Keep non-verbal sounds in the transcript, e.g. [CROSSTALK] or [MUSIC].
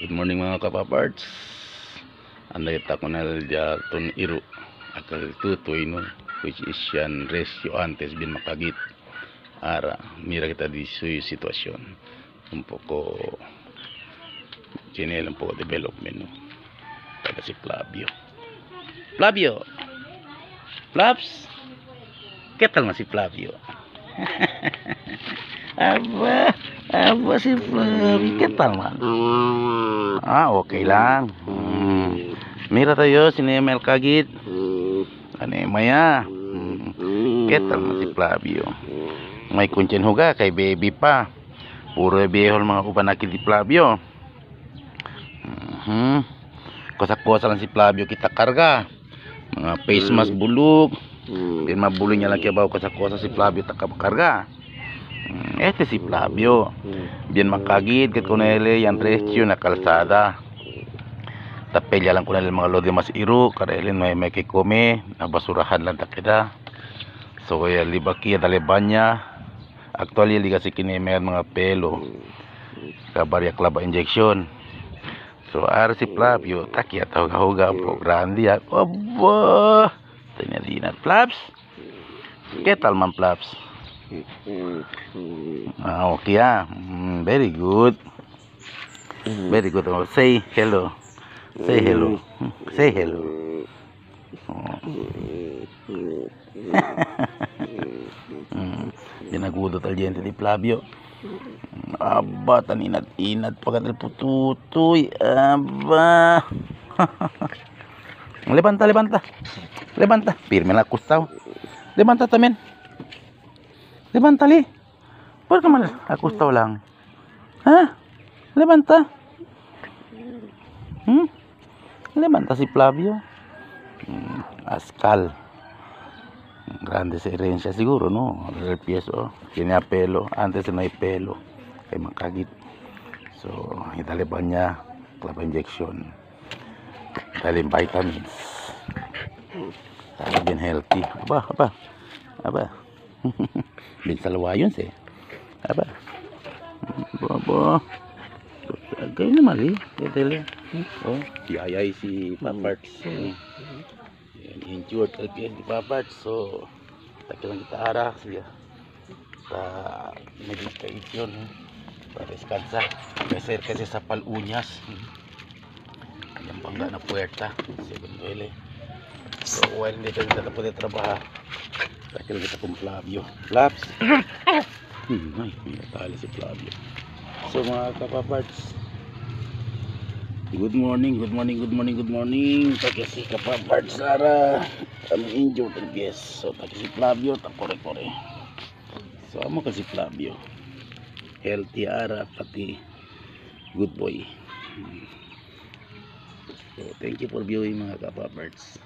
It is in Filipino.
Good morning mga kapaparts. Anday ta ko na dia ton iru akal tutoy no which is yan rescue antes bin makagit. Ara mira kita di suyo sitwasyon. Un poco chinel un poco development no. Taga si Flavio. Flavio. Flaps. ¿Qué tal man si Flavio? [LAUGHS] Aba, aba si Flavio. ¿Qué tal man? Ah, okay lang. Hmm. Mira tayo, sinema el kagit. Ano maya? Hmm. Ketal mo si Flavio. May kuntsin huga kay baby pa. Puro behol mga upanakil si Flavio. Mhm. Kosa-kosa lang si Flavio kita karga. Mga face mask bulog. Din mabulo niya lang kiyabaw kosa-kosa si Flavio takakarga. Hmm. Este si Flavio. Bien makagid kat kunele yan rescue na kalsada. Tapelya lang kunele mga lodi mas iru karelin may may kikome na basurahan lang takida. So ya libaki dale banya. Actually liga si kini may mga pelo. Kabarya klaba injection. So ar si Flavio takya tau huga po grandi ya. Aba. Tinadinat Flaps. ¿Qué tal man Flaps? Ah, okay ah. Mm, very good. Very good. Oh, say hello. Say hello. Say hello. [LAUGHS] Ginagudot al diente di Flavio. Aba, taninat-inat pagkat pututoy. Aba. [LAUGHS] levanta, levanta. Levanta. Firme la acostado. Levanta también. Levántale. ¿Por qué me acostado lang? ¿Ah? Levanta. ¿Mm? Levanta si Flavio. Mm, Ascal. Grandes herencias siguro, ¿no? El piezo. Tiene a pelo. Antes no hay pelo. Kay makagit. So, itali pa niya. Klaba injection. Itali vitamins. Sana bien healthy. Aba, aba. Aba. [LAUGHS] Bin salawa yun si. Aba. Baba. Agay naman eh. Dele. Oh, yayay si Paparts. Oh. Yan, injured LPS si Paparts. So, taki lang kita ara siya. Sa medication. eh. Para descansa. Kasi kasi sa palunyas. Yung bangga na puerta. Seven duele. So, while hindi ka kita pwede trabaha, Taki lang kita kung Flavio. Flaps! hmm, ay, natali si Flavio. So, mga kapaparts, good morning, good morning, good morning, good morning. Taki si kapaparts, Sara. Kami injured and guess. So, taki si Flavio, tapore-pore. So, amo ka si Flavio. Healthy ara, pati good boy. Hmm. So, thank you for viewing mga kapaparts.